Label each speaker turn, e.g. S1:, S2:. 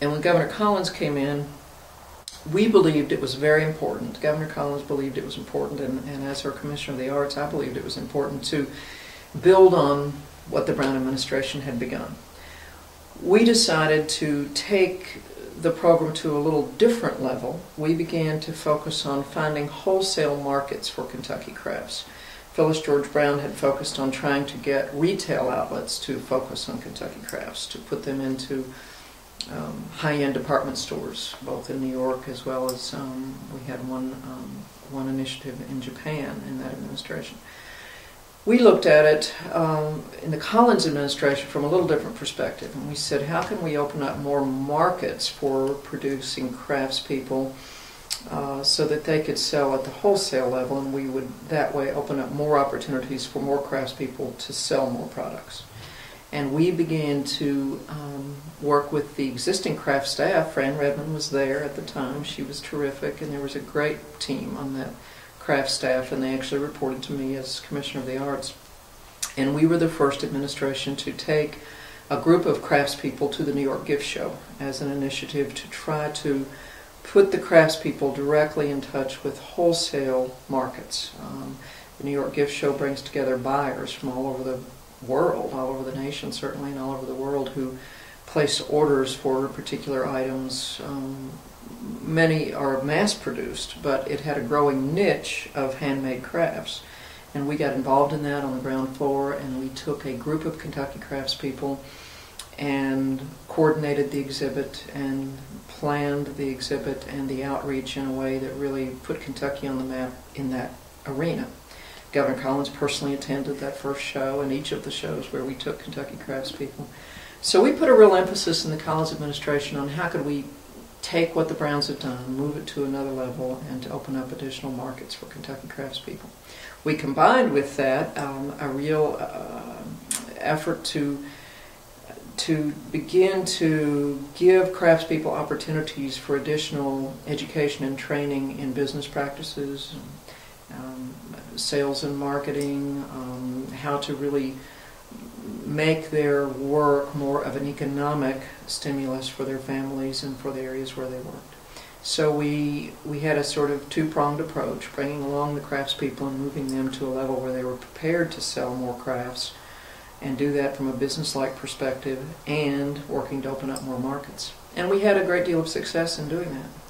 S1: And when Governor Collins came in, we believed it was very important. Governor Collins believed it was important, and, and as her Commissioner of the Arts, I believed it was important to build on what the Brown administration had begun. We decided to take the program to a little different level. We began to focus on finding wholesale markets for Kentucky crafts. Phyllis George Brown had focused on trying to get retail outlets to focus on Kentucky crafts, to put them into um, high-end department stores, both in New York as well as um, we had one um, one initiative in Japan in that administration. We looked at it um, in the Collins administration from a little different perspective, and we said, how can we open up more markets for producing craftspeople uh, so that they could sell at the wholesale level, and we would that way open up more opportunities for more craftspeople to sell more products. And we began to um, work with the existing craft staff. Fran Redmond was there at the time. She was terrific, and there was a great team on that craft staff, and they actually reported to me as Commissioner of the Arts. And we were the first administration to take a group of craftspeople to the New York Gift Show as an initiative to try to put the craftspeople directly in touch with wholesale markets. Um, the New York Gift Show brings together buyers from all over the world, all over the nation certainly, and all over the world who place orders for particular items. Um, many are mass produced, but it had a growing niche of handmade crafts. And we got involved in that on the ground floor, and we took a group of Kentucky craftspeople and coordinated the exhibit and planned the exhibit and the outreach in a way that really put Kentucky on the map in that arena. Governor Collins personally attended that first show and each of the shows where we took Kentucky craftspeople. So we put a real emphasis in the Collins administration on how could we take what the Browns have done, move it to another level, and to open up additional markets for Kentucky craftspeople. We combined with that um, a real uh, effort to to begin to give craftspeople opportunities for additional education and training in business practices, um, sales and marketing, um, how to really make their work more of an economic stimulus for their families and for the areas where they worked. So we we had a sort of two-pronged approach, bringing along the craftspeople and moving them to a level where they were prepared to sell more crafts and do that from a business-like perspective and working to open up more markets. And we had a great deal of success in doing that.